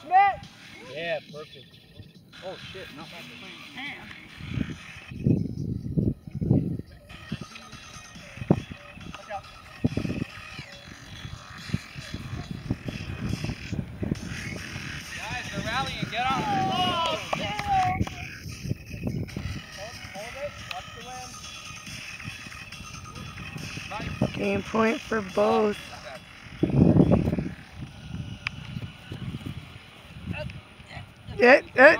Cross, Matt. Yeah, perfect. Oh shit, not Guys, they're. Get on. Oh, Game point for both. Yeah, yeah.